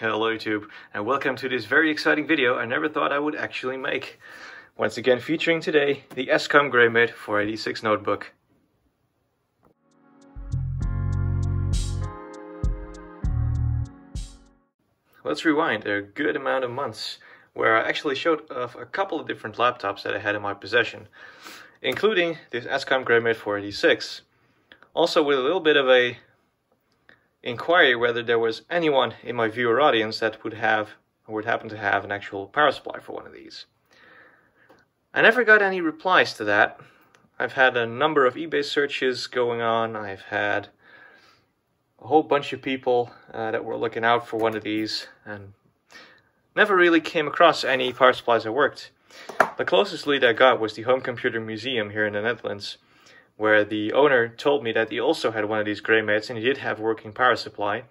Hello YouTube, and welcome to this very exciting video I never thought I would actually make. Once again featuring today the Escom Greymate 486 notebook. Let's rewind a good amount of months where I actually showed off a couple of different laptops that I had in my possession, including this Escom Greymate 486. Also with a little bit of a inquiry whether there was anyone in my viewer audience that would have or would happen to have an actual power supply for one of these. I never got any replies to that. I've had a number of eBay searches going on. I've had a whole bunch of people uh, that were looking out for one of these and never really came across any power supplies that worked. The closest lead I got was the Home Computer Museum here in the Netherlands where the owner told me that he also had one of these Greymates and he did have working power supply.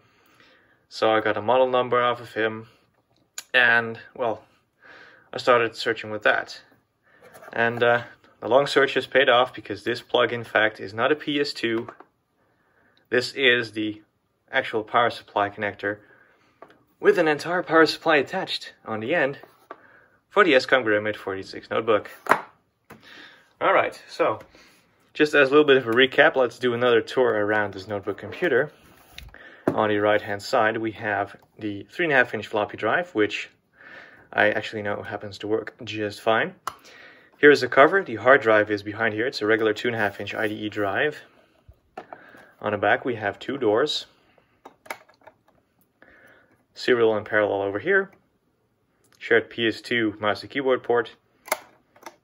So I got a model number off of him and, well, I started searching with that. And uh, the long search has paid off because this plug, in fact, is not a PS2. This is the actual power supply connector with an entire power supply attached on the end for the Escom Greymate 486 notebook. Alright, so just as a little bit of a recap, let's do another tour around this notebook computer. On the right hand side, we have the 3.5 inch floppy drive, which I actually know happens to work just fine. Here's the cover. The hard drive is behind here. It's a regular 2.5 inch IDE drive. On the back, we have two doors. Serial and parallel over here. Shared PS2 mouse and keyboard port.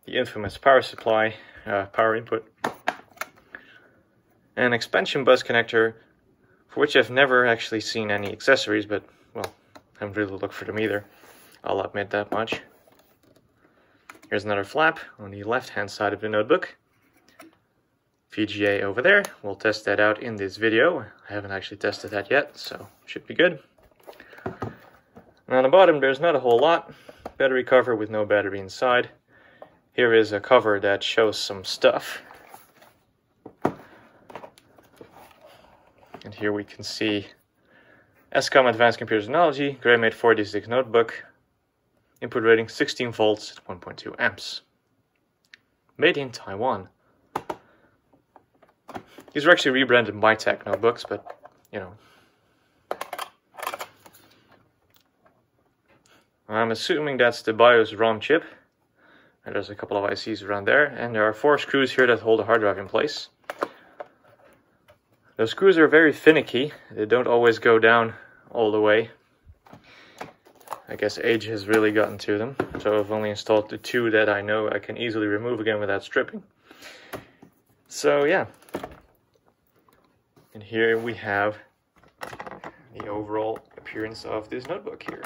The infamous power supply, uh, power input an expansion bus connector for which I've never actually seen any accessories, but, well, I haven't really looked for them either. I'll admit that much. Here's another flap on the left-hand side of the notebook. VGA over there. We'll test that out in this video. I haven't actually tested that yet, so should be good. And on the bottom, there's not a whole lot. Battery cover with no battery inside. Here is a cover that shows some stuff. And here we can see Escom Advanced Computer Technology, Greymate 486 notebook, input rating 16 volts at 1.2 amps. Made in Taiwan. These are actually rebranded Mitac notebooks, but you know. I'm assuming that's the BIOS ROM chip. And there's a couple of ICs around there, and there are four screws here that hold the hard drive in place. Those screws are very finicky. They don't always go down all the way. I guess age has really gotten to them. So I've only installed the two that I know I can easily remove again without stripping. So yeah. And here we have the overall appearance of this notebook here.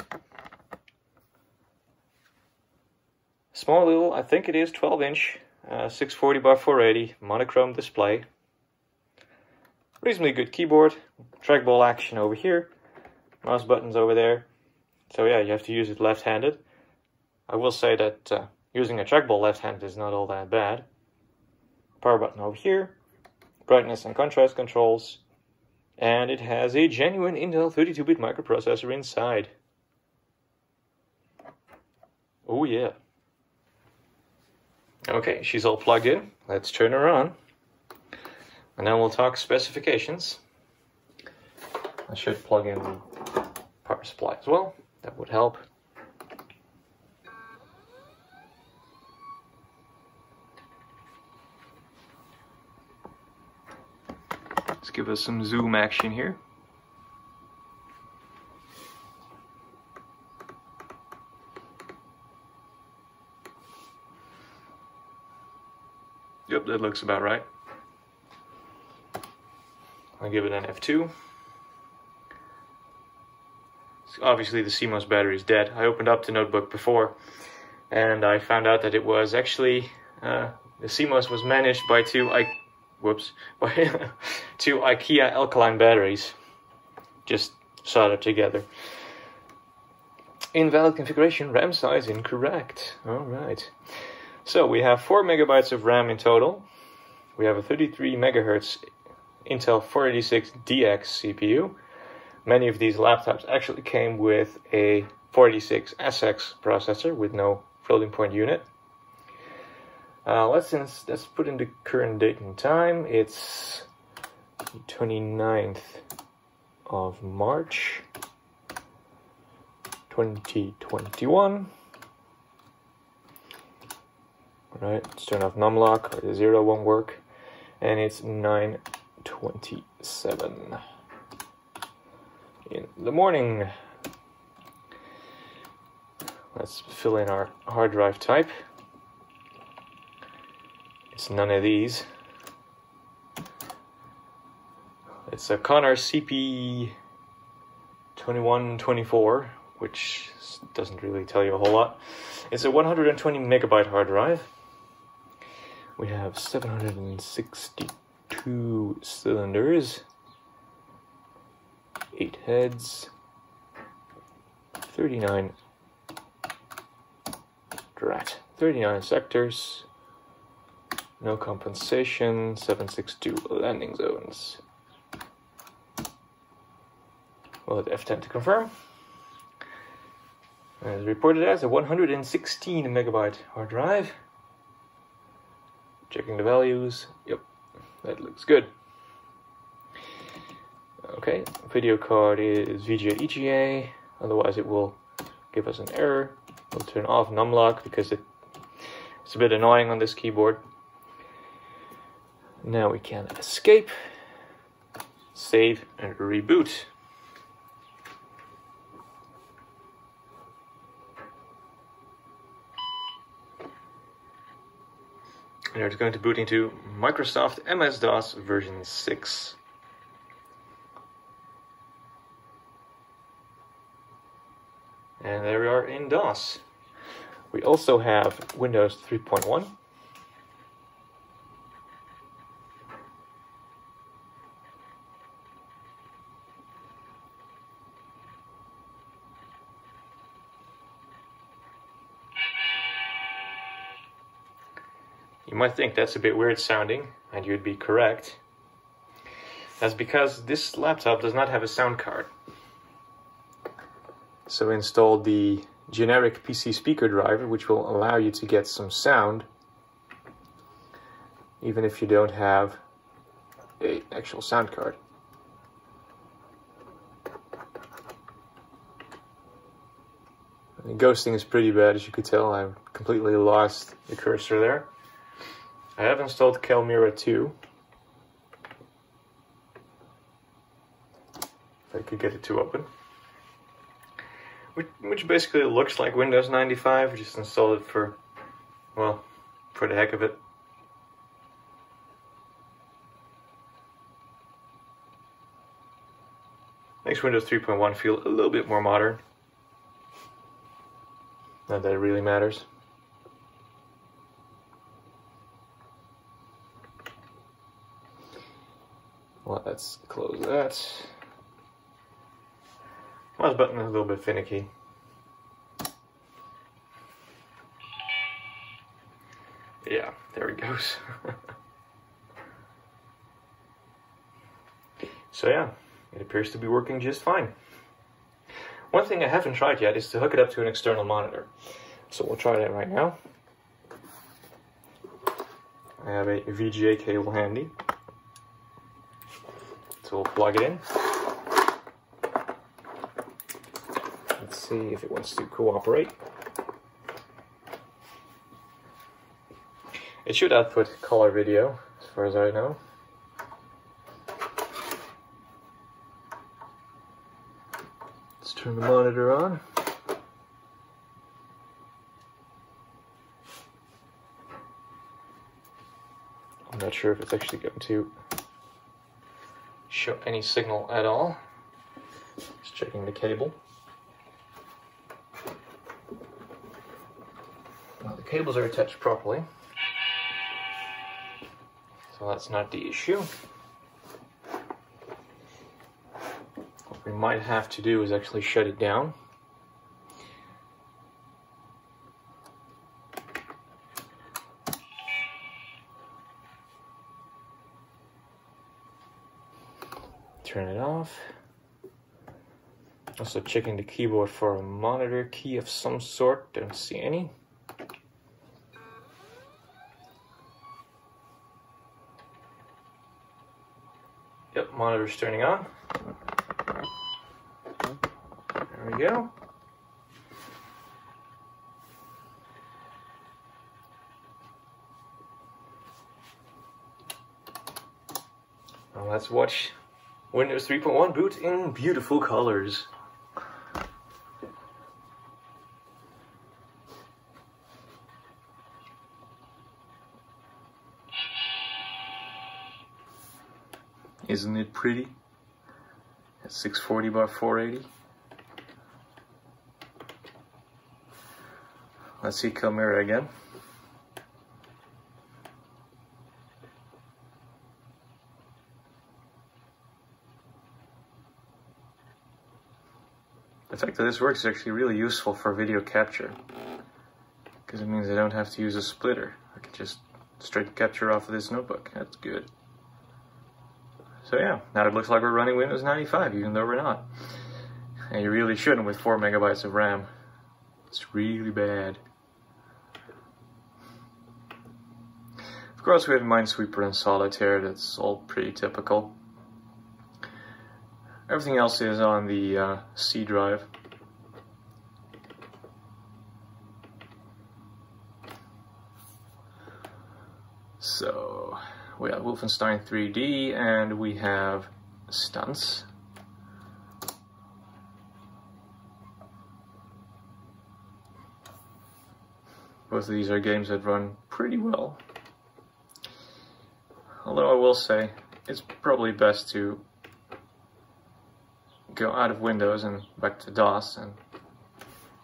Small little, I think it is 12 inch, uh, 640 by 480 monochrome display reasonably good keyboard, trackball action over here, mouse buttons over there. So yeah, you have to use it left-handed. I will say that uh, using a trackball left-handed is not all that bad. Power button over here, brightness and contrast controls, and it has a genuine Intel 32-bit microprocessor inside. Oh yeah. Okay, she's all plugged in. Let's turn her on. And then we'll talk specifications. I should plug in the power supply as well. That would help. Let's give us some zoom action here. Yep, that looks about right. I'll give it an F2. Obviously the CMOS battery is dead. I opened up the notebook before and I found out that it was actually, uh, the CMOS was managed by two, I, whoops, by two IKEA alkaline batteries. Just soldered together. Invalid configuration, RAM size incorrect. Alright. So we have 4 megabytes of RAM in total. We have a 33 megahertz Intel 486DX CPU Many of these laptops actually came with a 486SX processor with no floating point unit. Uh, let's let's put in the current date and time. It's 29th of March 2021. Right, let's turn off numlock, the zero won't work, and it's 927 in the morning. Let's fill in our hard drive type. It's none of these. It's a Conner CP2124, which doesn't really tell you a whole lot. It's a 120 megabyte hard drive. We have 762 cylinders, 8 heads, 39 drat, 39 sectors, no compensation, 762 landing zones. We'll hit F10 to confirm. As reported as a 116 megabyte hard drive. Checking the values. Yep, that looks good. Okay, video card is VGA EGA, otherwise it will give us an error. We'll turn off numlock because it, it's a bit annoying on this keyboard. Now we can escape, save, and reboot. And it's going to boot into Microsoft MS-DOS version 6. And there we are in DOS. We also have Windows 3.1. might think that's a bit weird sounding, and you'd be correct. That's because this laptop does not have a sound card. So install the generic PC speaker driver, which will allow you to get some sound, even if you don't have a actual sound card. The ghosting is pretty bad, as you could tell. I completely lost the cursor there. I have installed Calmira 2. If I could get it to open. Which, which basically looks like Windows 95, just installed it for, well, for the heck of it. Makes Windows 3.1 feel a little bit more modern. Not that it really matters. Let's close that. Mouse button is a little bit finicky. Yeah, there it goes. so yeah, it appears to be working just fine. One thing I haven't tried yet is to hook it up to an external monitor. So we'll try that right now. I have a VGA cable handy. So we'll plug it in. Let's see if it wants to cooperate. It should output color video, as far as I know. Let's turn the monitor on. I'm not sure if it's actually going to show any signal at all. Just checking the cable. The cables are attached properly. So that's not the issue. What we might have to do is actually shut it down. Turn it off. Also checking the keyboard for a monitor key of some sort, don't see any. Yep, monitor's turning on. There we go. Now let's watch Windows 3.1 boot in beautiful colors. Isn't it pretty? At 640 by 480. Let's see Calmira again. The fact that this works is actually really useful for video capture because it means I don't have to use a splitter. I can just straight capture off of this notebook. That's good. So yeah, now it looks like we're running Windows 95, even though we're not. And you really shouldn't with 4 megabytes of RAM. It's really bad. Of course, we have Minesweeper and Solitaire, that's all pretty typical. Everything else is on the uh, C drive. So we have Wolfenstein 3D and we have stunts. Both of these are games that run pretty well. Although I will say, it's probably best to go out of Windows and back to DOS and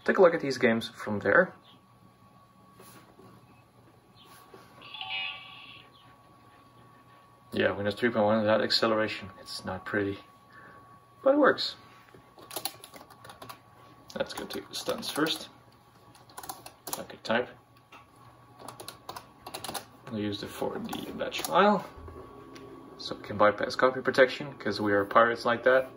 take a look at these games from there. Yeah, Windows 3.1 without acceleration, it's not pretty, but it works. Let's go to stunts first. I could type. I'll use the 4D batch file, so we can bypass copy protection, because we are pirates like that.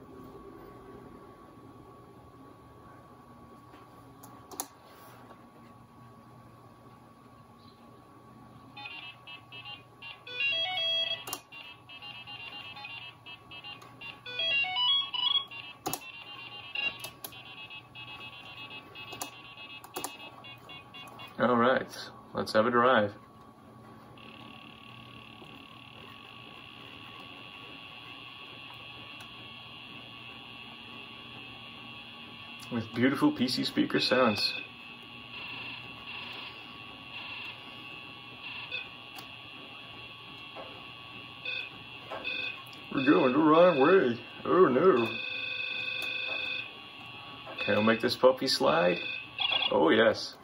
All right, let's have a drive. With beautiful PC speaker sounds. We're going the wrong way. Oh no. Can I'll make this puppy slide? Oh yes.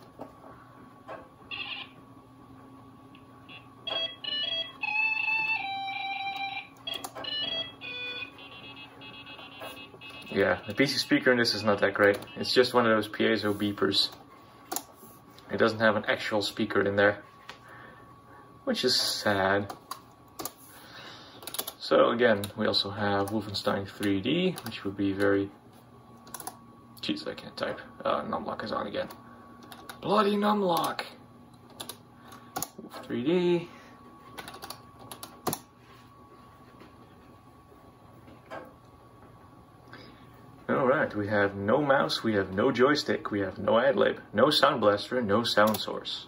The PC speaker in this is not that great. It's just one of those piezo beepers. It doesn't have an actual speaker in there, which is sad. So again, we also have Wolfenstein 3D, which would be very... Jeez, I can't type. Uh, numlock is on again. Bloody numlock! Wolf 3D. Alright, we have no mouse, we have no joystick, we have no adlib, no sound blaster, no sound source.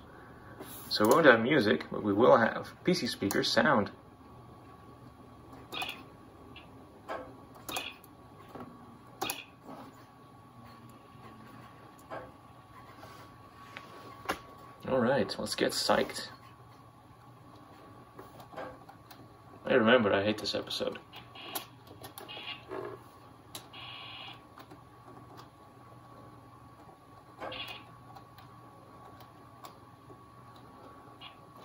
So we won't have music, but we will have PC speaker sound. Alright, let's get psyched. I remember I hate this episode.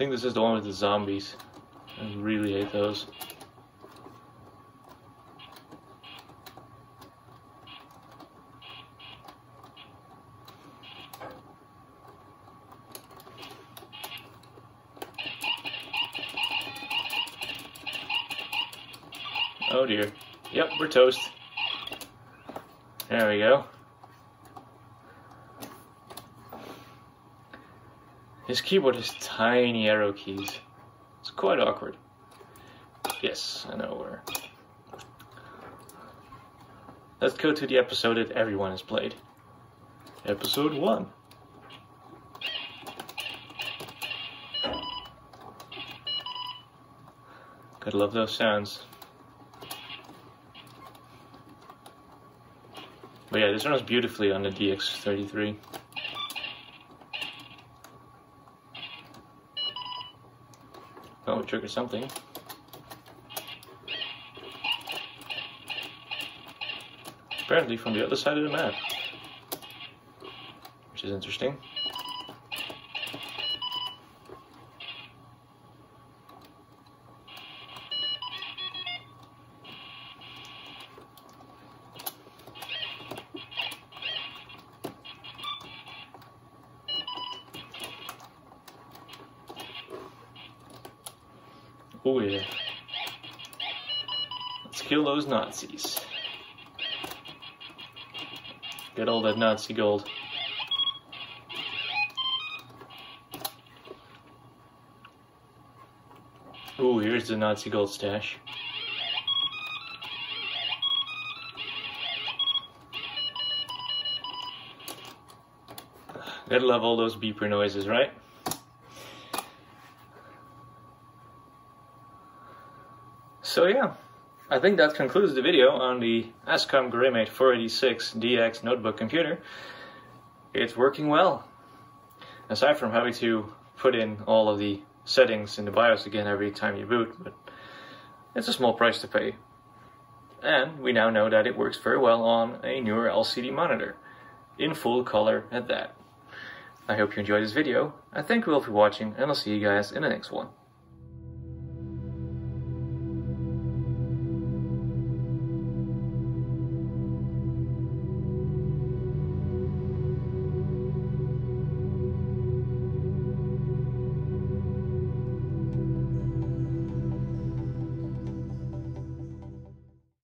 Think this is the one with the zombies. I really hate those. Oh dear. Yep, we're toast. There we go. His keyboard has tiny arrow keys. It's quite awkward. Yes, I know where. Let's go to the episode that everyone has played. Episode 1. Gotta love those sounds. But yeah, this runs beautifully on the DX33. Oh, trigger something. Apparently from the other side of the map. Which is interesting. Oh yeah. Let's kill those Nazis. Get all that Nazi gold. Ooh, here's the Nazi gold stash. Gotta love all those beeper noises, right? So yeah, I think that concludes the video on the Escom Greymate 486 DX notebook computer. It's working well. Aside from having to put in all of the settings in the BIOS again every time you boot, but it's a small price to pay. And we now know that it works very well on a newer LCD monitor, in full color at that. I hope you enjoyed this video, I thank you all for watching, and I'll see you guys in the next one.